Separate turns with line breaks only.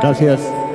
Gracias.